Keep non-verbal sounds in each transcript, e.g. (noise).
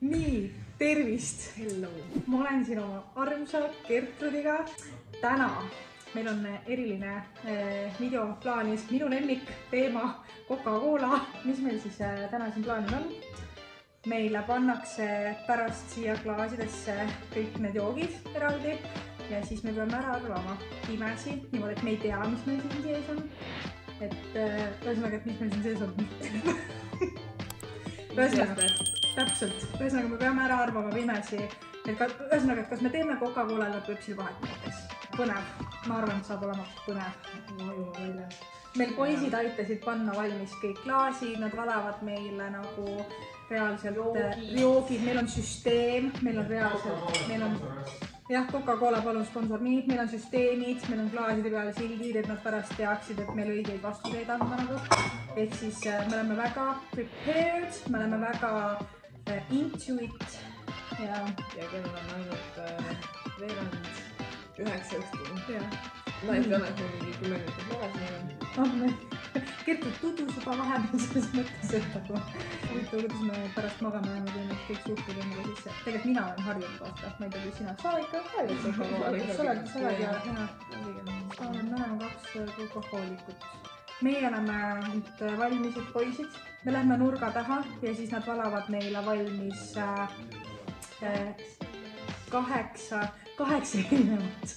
nii, tervist. Ma olen siin oma armsa Gertrudiga. täna meil on eriline eh, video plaanis, minu lemmikteema Coca-Cola. mis meil siis eh, täna siin plaanis on? meile pannakse pärast siia klaasidesse kõik need joogid eraldi ja siis me peame ära arvama pimesi, niimoodi, et me ei tea, mis meil siin sees on. et eh, ühesõnaga, et mis meil siin sees on. (laughs) ühesõnaga, täpselt, ühesõnaga me peame ära arvama pimesi, et ka ühesõnaga, et kas me teeme Coca-Colal ja Pepsil vahet näiteks. põnev, ma arvan, et saab olema põnev. meil poisid aitasid panna valmis kõik klaasid, nad valavad meile nagu reaalselt Joogid. joogid, meil on süsteem, meil on reaalselt, meil on jah, Coca-Cola palun sponsor nii, meil on süsteemid, meil on klaaside peal sildid, et nad pärast teaksid, et meil õigeid vastuseid anda nagu. ehk siis äh, me oleme väga prepared, me oleme väga äh, into it ja, ja kell on ainult äh, veerand üheksa õhtul. ja ma ei tea, et ma mingi kümme minutit magasi olen. oh, me Kertu tudus juba vahepeal (laughs) selles mõttes, et nagu huvitav, kuidas me pärast magama jääme, kui need kõik suhted on nagu sisse. tegelikult mina olen harjunud vaata, ma ei tea, kuidas sina, sa ikka harjud (laughs) sa oled, sa oled ja, me oleme mõlemad kaks alkohoolikut. Meie oleme nüüd valmised poisid, me lähme nurga taha ja siis nad valavad meile valmis äh, äh, kaheksa, kaheksa erinevat.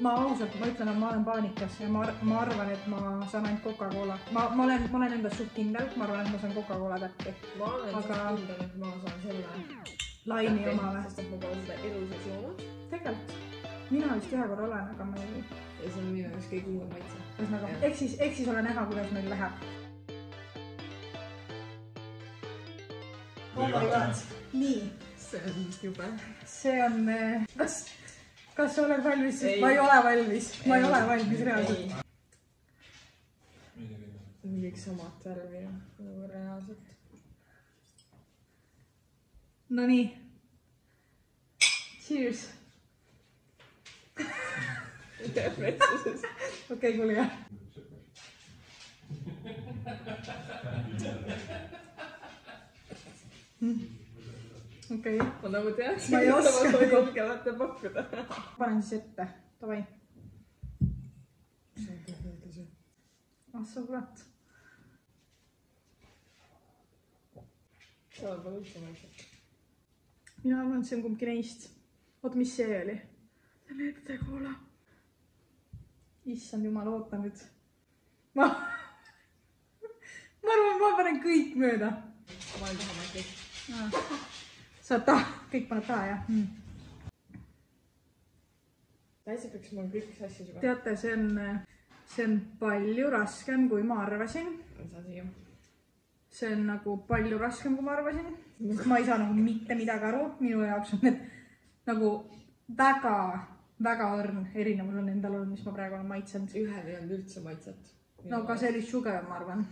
ma ausalt, ma ütlen, et ma olen paanikas ja ma, ma arvan, et ma saan ainult Coca-Cola, ma, ma olen, ma olen endas suht kindel, ma arvan, et ma saan Coca-Cola kätte. ma olen Aga- aga... kindel, et ma saan selle. laini oma või? sest et ma pole seda elu sees joonud tegelikult, mina vist ühe korra olen, aga ma ei, ja see on minu jaoks kõige uuem maitse. ühesõnaga, eks siis, eks siis ole näha, kuidas meil läheb. oh nii see on jube. see on, kas, kas sa oled valmis, sest Ei. ma ei ole valmis, ma ei ole valmis reaalselt. on kõik samat värvi nagu reaalselt. Nonii. Cheers. okei, kuulge. okei, ma nagu teaksin, Ma ei oska. julgemalt pakkuda. panen siis ette, davai. ah sa kurat. mina arvan, et see on kumbki neist. oota, mis see oli? Lepte Cola. issand jumal, oota nüüd. ma, (laughs) ma arvan, ma panen kõik mööda ma ei taha maitset. sa tahad, kõik paned taha jah mm.? täitsa peaks mul kõik sassis juba. teate, see on, see on palju raskem, kui ma arvasin. ei saa siia. see on nagu palju raskem, kui ma arvasin. ma ei saa nagu mitte midagi aru, minu jaoks on need nagu väga, väga õrn erinevus on endal olnud, mis ma praegu olen maitsenud. ühel ei olnud üldse maitset. no aga see oli sugar, ma arvan.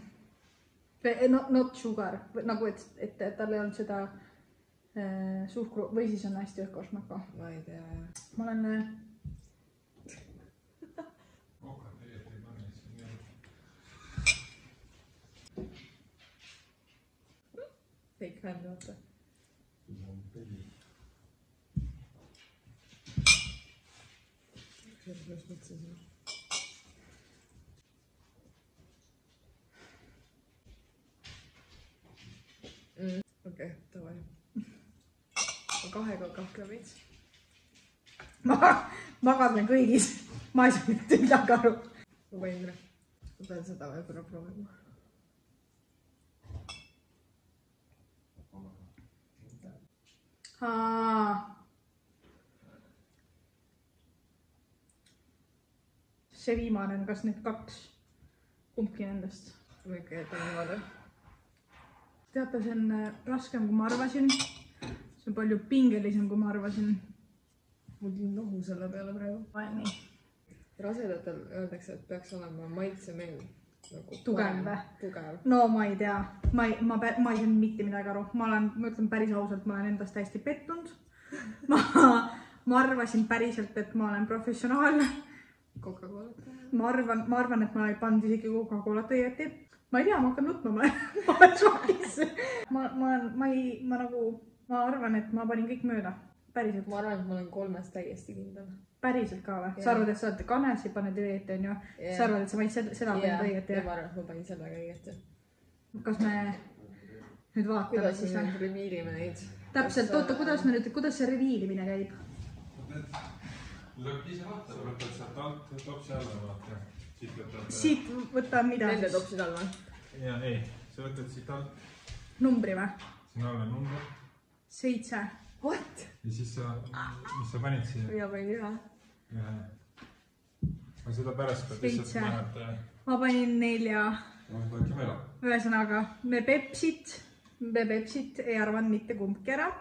no not sugar, nagu et, et tal ei olnud seda äh, suhkru või siis on hästi ökosmako. ma ei tea jah. ma olen äh, Fake hand vaata. Selles mõttes jah. Mm, okei, davai. ma kahega kahklen veits. ma magasen kõigis, ma ei saa mitte midagi aru. luba Indre. ma pean seda võib-olla proovima. See viimane on kas need kaks, kumbki nendest. ikka jätan niimoodi. teate, see on äh, raskem, kui ma arvasin. see on palju pingelisem, kui ma arvasin. mul tuli nohu selle peale praegu. rasedatel öeldakse, et peaks olema maitsemeel nagu Tugev või? no ma ei tea, ma ei, ma, ma ei saanud mitte midagi aru, ma olen, ma ütlen päris ausalt, ma olen endast täiesti pettunud. ma, ma arvasin päriselt, et ma olen professionaal. Coca-Colat. ma arvan, ma arvan, et ma ei pannud isegi Coca-Colat õieti. ma ei tea, ma hakkan nutma, (laughs) ma olen, ma olen šokis. ma, ma ma ei, ma nagu ma arvan, et ma panin kõik mööda. päriselt, ma arvan, et ma olen kolmes täiesti kindel. päriselt ka või? sa Jaa. arvad, et sa oled kanesi paned õieti, onju? sa arvad, et sa panid seda, seda panid õieti, ma arvan, et ma panin selle ka õieti. kas me nüüd vaatame kuidas siis me või? nüüd reviilime neid? täpselt, oota, kuidas me nüüd, kuidas see reviilimine käib? Tuleb ise vaata, sa võtad sealt alt topsi alla, vaata. siit võtad. siit võtan mida Nende topsid all või? ja ei, sa võtad siit alt, numbri või? siin all on number seitse. What? ja siis sa, mis sa panid siia mina panin ühe. ühe. aga seda pärast Seitse. lihtsalt paned, ma panin nelja. võtame ära. ühesõnaga, me Pepsit, me Pepsit ei arvanud mitte kumbki ära.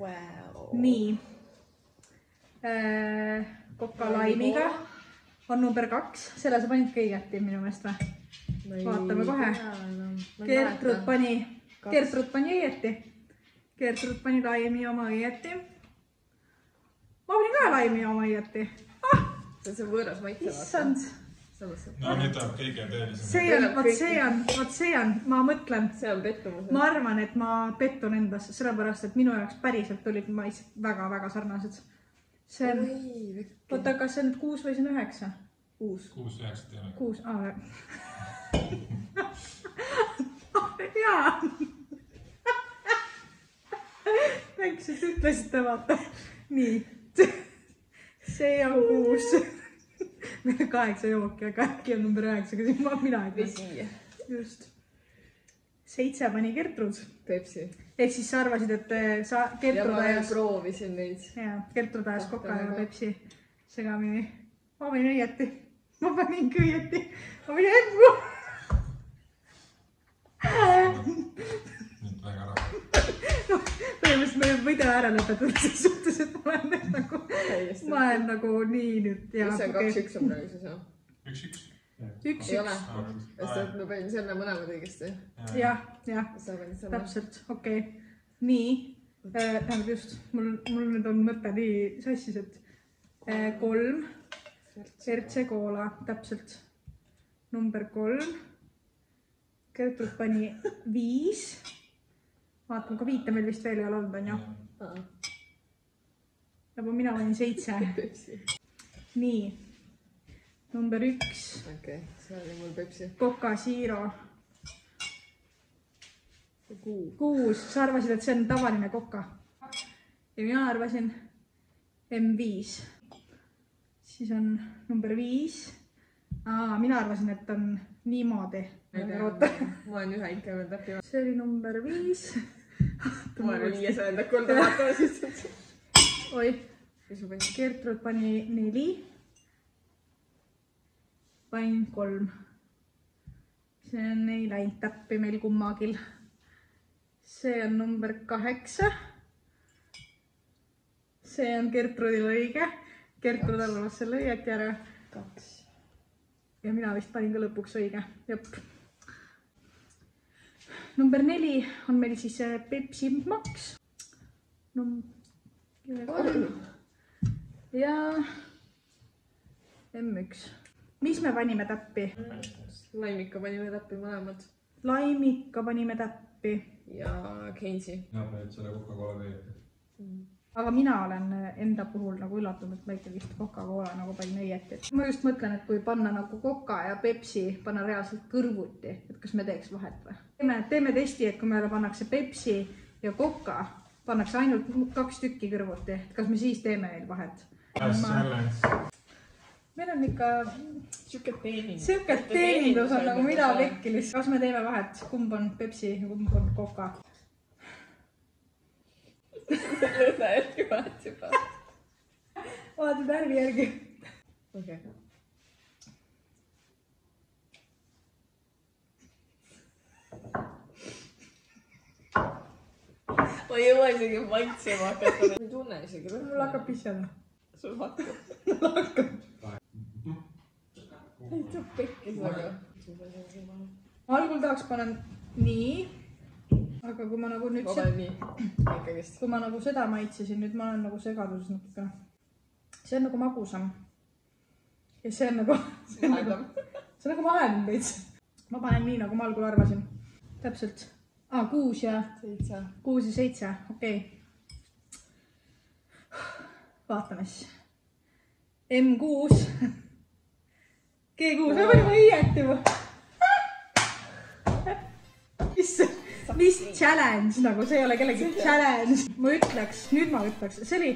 Wow. nii. Coca Lime'iga on number kaks, selle sa panid ka õigeti minu meelest või? vaatame kohe. Gertrud pani. Gertrud pani õieti. Gertrud pani Lime'i oma õieti. ma panin ka Lime'i oma õieti. see on see võõras maitse. issand, no nüüd tuleb kõige tõelisem. see on, vot see on, vot see on, ma mõtlen, see on pettumus. ma arvan, et ma pettun endas, sellepärast et minu jaoks päriselt olid maitsed väga-väga sarnased. See on, oota, kas see on nüüd kuus või see on üheksa? uus. kuus üheksat ei ole. kuus, aa. jaa. Thanks, et ütlesite, vaata. nii. see on kuus. meil on kaheksa jooki, aga äkki on number üheksa, aga siis ma, mina ei tea. just. Seitse pani Gertrud. Pepsi. ehk siis sa arvasid, et eh, sa, ja Gertrud ajas, proovisin neid. jaa, Gertrud ajas Coca ja. Pepsi segamini. ma panin õieti, ma paningi õieti, ma panin Emmu. nüüd väga ära. põhimõtteliselt me võime video ära lõpetada selles suhtes, et ma olen nagu, ma olen nagu nii nüüd ja mis see on, kaks-üks on praegu siis jah? üks, üks. üks, sest ma panin selle mõlemad õigesti. jah, jah, selle. täpselt, okei okay.. nii, tähendab just, mul, mul nüüd on mõte nii sassis, et eh, kolm, RC Cola, täpselt, number kolm. Gertrud pani (laughs) viis. vaatan, ka viite meil vist veel ei ole olnud, onju. nagu mina panin seitse. (laughs) Nii, number üks, okei, see oli mul Pepsi. Coca Zero, kuu. kuus, sa arvasid, et see on tavaline Coca. ja mina arvasin M5. siis on number viis. mina arvasin, et on niimoodi. ma olen ühe ikka veel täppi. see oli number viis. ma olen viiesajandat korda vaatama siis. oi? Gertrud pani neli. Panin kolm. see on ei läinud täppi meil kummagil. see on number kaheksa. see on Gertrudil õige. Gertrud arvas selle õieti ära kaks. ja mina vist panin ka lõpuks õige, jep. number neli on meil siis äh, Pepsi Max. kolm ja M1. Mis me panime täppi? laimika panime täppi mõlemad laimika panime täppi, ja Keinsi. mina panin selle Coca-Cola veebi. aga mina olen äh, enda puhul nagu üllatunud, et ma ikkagist Coca-Cola nagu panin õieti, et ma just mõtlen, et kui panna nagu Coca ja Pepsi, panna reaalselt kõrvuti, et kas me teeks vahet või? teeme, teeme testi, et kui meile pannakse Pepsi ja Coca, pannakse ainult kaks tükki kõrvuti, et kas me siis teeme neil vahet? challenge. Meil on ikka sihuke teenindus. sihuke teenindus on nagu mida pekki, kas me teeme vahet, kumb on Pepsi ja kumb on Coca? järgi vahet juba. vaata värvi järgi. okei. ma ei jõua isegi maitsema hakata. ma ei tunne isegi. mul hakkab pissama. sul hakkab. ei tea pekkis aga. algul tahaks panna nii, aga kui ma nagu nüüd ma panen nii, ikkagist. kui ma nagu seda maitsesin, nüüd ma olen nagu segaduses natukene. see on nagu magusam. ja see on nagu, see on nagu, see on nagu vaheldum veits. ma panen nii, nagu ma algul arvasin. täpselt. aa, kuus ja, seitse. kuus ja seitse, okei okay.. vaatame siis. M kuus. (laughs) G kuus, me panime õieti ju. mis, mis challenge nagu, see ei ole kellegi challenge. ma ütleks, nüüd ma ütleks, see oli,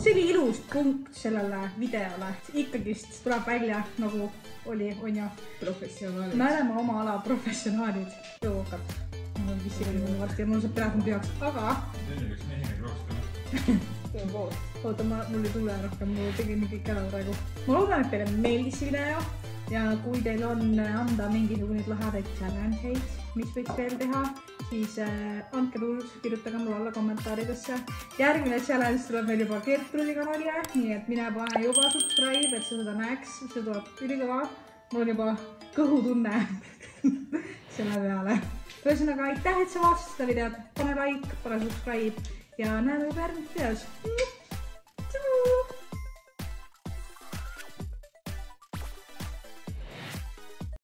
see oli ilus punkt sellele videole. ikkagist tuleb välja nagu oli, onju. professionaalid me. oleme oma ala professionaalid, jookad. mul on vist ikkagi varsti ja mul saab telefon tühjaks, aga selline üks mehine kroos ka. teeme koos. oota, ma, mul ei tule rohkem, mul tegin kõik ära praegu. ma loodan, et teile meeldis see video ja kui teil on anda mingisuguseid lahedaid challenge eid, mis võiks veel teha, siis äh, andke tuld, kirjutage mulle alla kommentaaridesse. järgmine challenge tuleb meil juba Gertrudi kanalile, nii et mine pane juba subscribe, et sa seda näeks, see tuleb ülikõva. mul on juba kõhutunne (laughs) selle peale. ühesõnaga aitäh, et sa vaatasid seda videot, pane like, pane subscribe ja näeme juba järgmises videos